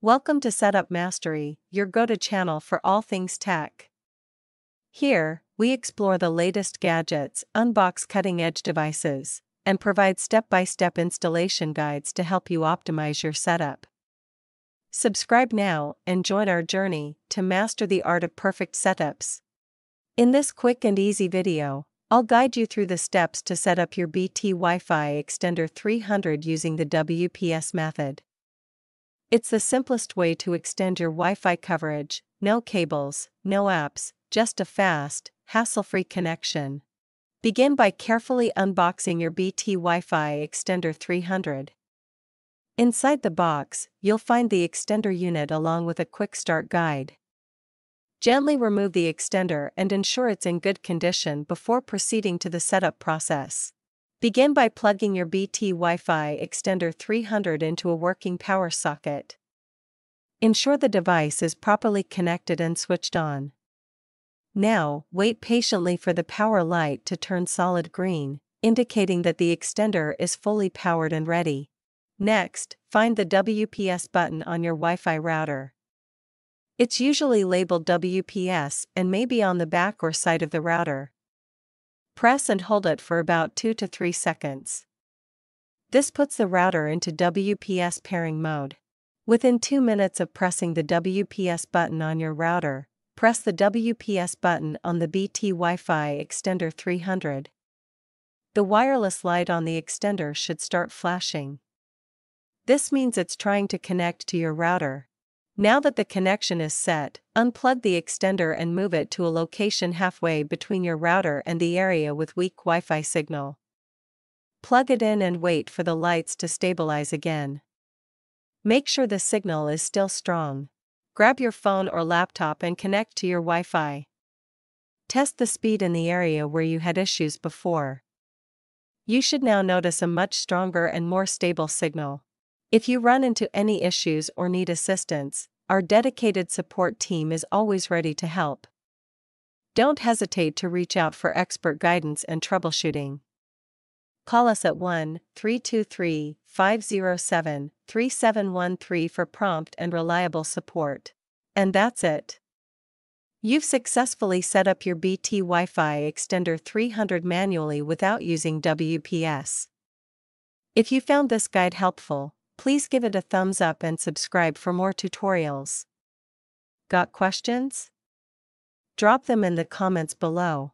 Welcome to Setup Mastery, your go to channel for all things tech. Here, we explore the latest gadgets, unbox cutting edge devices, and provide step by step installation guides to help you optimize your setup. Subscribe now and join our journey to master the art of perfect setups. In this quick and easy video, I'll guide you through the steps to set up your BT Wi-Fi Extender 300 using the WPS method. It's the simplest way to extend your Wi-Fi coverage, no cables, no apps, just a fast, hassle-free connection. Begin by carefully unboxing your BT Wi-Fi Extender 300. Inside the box, you'll find the extender unit along with a quick start guide. Gently remove the extender and ensure it's in good condition before proceeding to the setup process. Begin by plugging your BT Wi-Fi extender 300 into a working power socket. Ensure the device is properly connected and switched on. Now, wait patiently for the power light to turn solid green, indicating that the extender is fully powered and ready. Next, find the WPS button on your Wi-Fi router. It's usually labeled WPS and may be on the back or side of the router. Press and hold it for about 2 to 3 seconds. This puts the router into WPS pairing mode. Within 2 minutes of pressing the WPS button on your router, press the WPS button on the BT Wi-Fi Extender 300. The wireless light on the extender should start flashing. This means it's trying to connect to your router. Now that the connection is set, unplug the extender and move it to a location halfway between your router and the area with weak Wi Fi signal. Plug it in and wait for the lights to stabilize again. Make sure the signal is still strong. Grab your phone or laptop and connect to your Wi Fi. Test the speed in the area where you had issues before. You should now notice a much stronger and more stable signal. If you run into any issues or need assistance, our dedicated support team is always ready to help. Don't hesitate to reach out for expert guidance and troubleshooting. Call us at 1 323 507 3713 for prompt and reliable support. And that's it. You've successfully set up your BT Wi Fi Extender 300 manually without using WPS. If you found this guide helpful, Please give it a thumbs up and subscribe for more tutorials. Got questions? Drop them in the comments below.